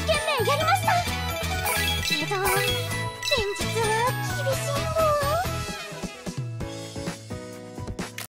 懸命